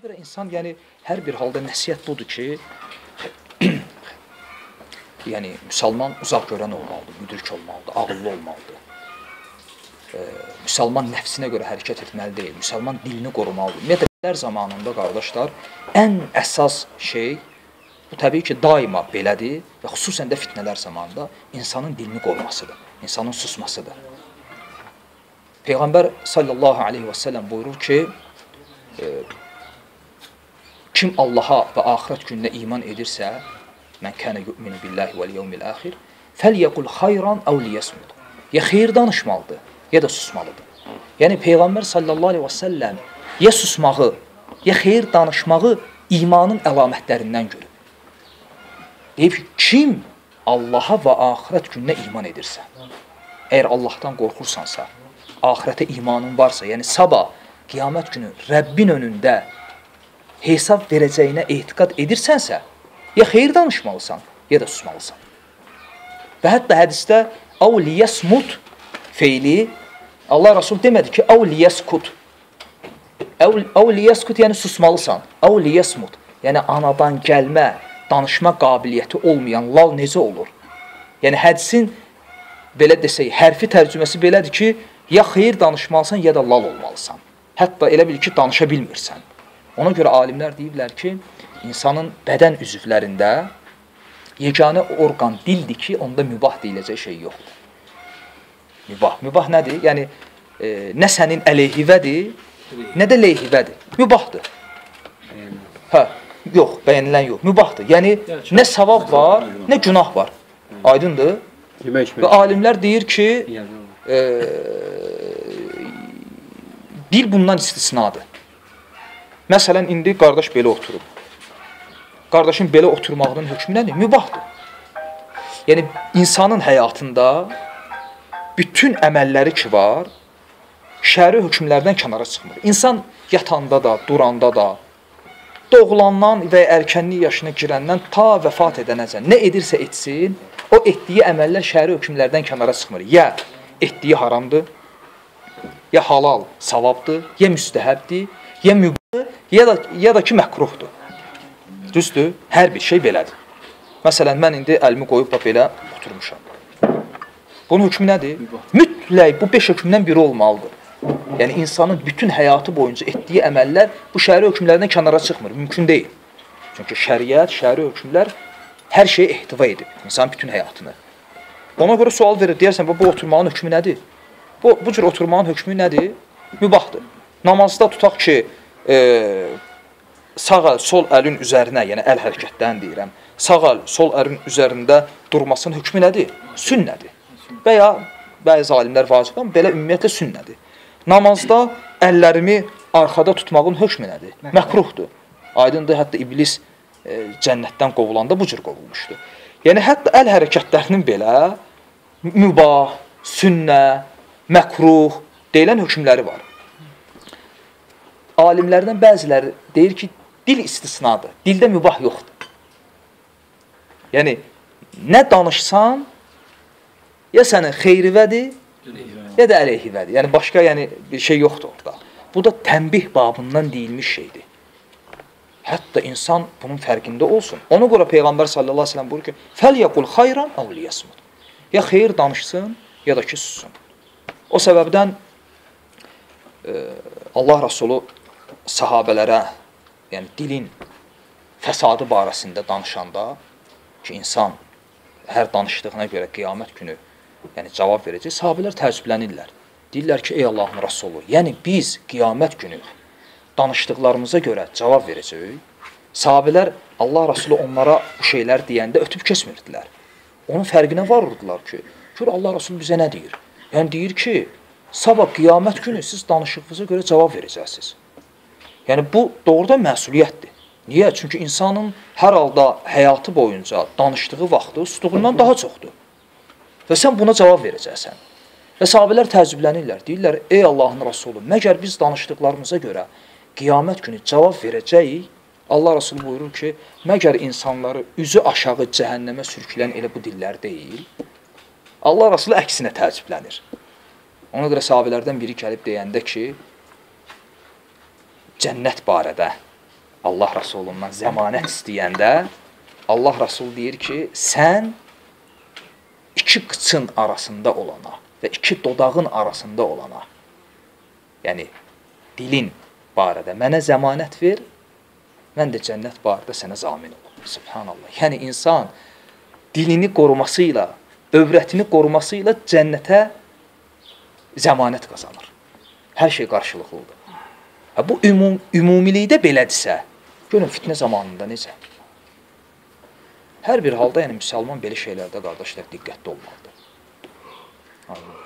Ona görə insan, yəni hər bir halda nəsihət budur ki, yəni müsəlman uzaq görən olmalıdır, müdrik olmalıdır, ağıllı olmalıdır. E, müsəlman nəfsinə görə hərəkət etməli deyil. Müsəlman dilini qorumalıdır. Ümumiyyətlə zamanında qardaşlar ən əsas şey bu təbii ki, daima belədir və xüsusən də fitnələr zamanında insanın dilini qorumasıdır, insanın susmasıdır. Peyğəmbər sallallahu alayhi və sallam buyurur ki, kim Allaha və axirət gününə iman edirsə, mən kənə yu'minu billahi vəl yevmil axir, fəlyəqul xayran əv liyasmut. Ya xeyir danışmalıdır, ya da susmalıdır. Yəni Peyğəmbər sallallahu əleyhi və səlləm ya susmağı, ya xeyir danışmağı imanın əlamətlərindən görüb. Deyib ki, kim Allaha və axirət gününə iman edirsə, əgər Allahdan qorxursansa, axirətə imanın varsa, yəni sabah qiyamət günü Rəbbin önündə hesab verəcəyinə etiqad edirsənsə, ya xeyir danışmalısan, ya da susmalısan. Və hətta hədisdə avliyasmut feili Allah Rasul demədi ki, avliyaskut. Avliyaskut yəni susmalısan. Avliyasmut yəni anadan gəlmə, danışma qabiliyyəti olmayan lal necə olur? Yəni hədisin belə desək, hərfi tərcüməsi belədir ki, ya xeyir danışmalısan, ya da lal olmalısan. Hətta elə bil ki, danışa bilmirsən. Ona görə alimlər deyiblər ki, insanın bədən üzvlərində yeganə orqan dildir ki, onda mübah deyiləcək şey yoxdur. Mübah. Mübah nədir? Yəni e, nə sənin əleyhivədir, nə də leyhivədir. Mübahdır. Hə, yox, bəyənilən yox. Mübahdır. Yəni nə savab var, nə günah var. Aydındır? Və alimlər deyir ki, e, dil bundan istisnadır. Məsələn, indi qardaş belə oturub. Qardaşın belə oturmağının hökmü nədir? Mübahdır. Yəni, insanın həyatında bütün əməlləri ki var, şəri hökmlərdən kənara çıxmır. İnsan yatanda da, duranda da, doğulandan və erkənlik yaşına girəndən ta vəfat edənəcən nə edirsə etsin, o etdiyi əməllər şəri hökmlərdən kənara çıxmır. Ya etdiyi haramdır, ya halal, savabdır, ya müstəhəbdir, ya mübahdır, ya da ya da ki məkruhdur. Düzdür? Hər bir şey belədir. Məsələn, mən indi əlimi qoyub da belə oturmuşam. Bunun hökmü nədir? Mütləq bu 5 hökmdən biri olmalıdır. Yəni insanın bütün həyatı boyunca etdiyi əməllər bu şəri hökmlərdən kənara çıxmır, mümkün deyil. Çünki şəriət, şəri hökmlər hər şeyi ehtiva edib, insanın bütün həyatını. Ona görə sual verir, deyərsən, bu oturmağın hökmü nədir? Bu, bu cür oturmağın hökmü nədir? Mübahdır. Namazda tutaq ki, e, sağ əl sol əlin üzərinə, yəni əl hərəkətdən deyirəm, sağ əl sol əlin üzərində durmasının hökmü nədir? Sünnədir. Və ya bəzi alimlər vacib, amma belə ümumiyyətlə sünnədir. Namazda əllərimi arxada tutmağın hökmü nədir? Məkruhdur. Aydındır, hətta iblis e, cənnətdən qovulanda bu cür qovulmuşdu. Yəni hətta əl hərəkətlərinin belə mübah, sünnə, məkruh deyilən hökmləri var. Alimlərdən bəziləri deyir ki, dil istisnadır. Dildə mübah yoxdur. Yəni nə danışsan ya sənin xeyrivədir, ya da əleyhivədir. Yəni başqa yəni bir şey yoxdur orada. Bu da tənbih babından deyilmiş şeydir. Hətta insan bunun fərqində olsun. Ona görə Peyğəmbər sallallahu əleyhi və səlləm buyurur ki: "Fəlyəqul xayran aw liyasmut." Ya xeyir danışsın, ya da ki sussun. O səbəbdən e, Allah Rəsulu sahabələrə, yəni dilin fəsadı barəsində danışanda ki, insan hər danışdığına görə qiyamət günü yəni cavab verəcək, sahabələr təəccüblənirlər. Deyirlər ki, ey Allahın Rəsulu, yəni biz qiyamət günü danışdıqlarımıza görə cavab verəcəyik. Sahabələr Allah Rəsulu onlara bu şeylər deyəndə ötüb keçmirdilər. Onun fərqinə varırdılar ki, gör Allah Rəsulu bizə nə deyir? Yəni deyir ki, sabah qiyamət günü siz danışığınıza görə cavab verəcəksiniz. Yəni bu doğrudan məsuliyyətdir. Niyə? Çünki insanın hər halda həyatı boyunca danışdığı vaxtı sustuğundan daha çoxdur. Və sən buna cavab verəcəksən. Və sahabelər təəccüblənirlər. Deyirlər: "Ey Allahın Rəsulu, məgər biz danışdıqlarımıza görə qiyamət günü cavab verəcəyik?" Allah Rəsulu buyurur ki: "Məgər insanları üzü aşağı cəhənnəmə sürüklən elə bu dillər deyil?" Allah Rəsulu əksinə təəccüblənir. Ona görə sahabelərdən biri gəlib deyəndə ki, cənnət barədə Allah Rasulundan zəmanət istəyəndə Allah Rasul deyir ki, sən iki qıçın arasında olana və iki dodağın arasında olana, yəni dilin barədə mənə zəmanət ver, mən də cənnət barədə sənə zamin olum. Subhanallah. Yəni insan dilini qoruması ilə, övrətini qoruması ilə cənnətə zəmanət qazanır. Hər şey qarşılıqlıdır. Bu ümum ümumilikdə belədirsə, görün fitnə zamanında necə? Hər bir halda yəni müsəlman belə şeylərdə qardaşlar diqqətli olmalıdır. Amin.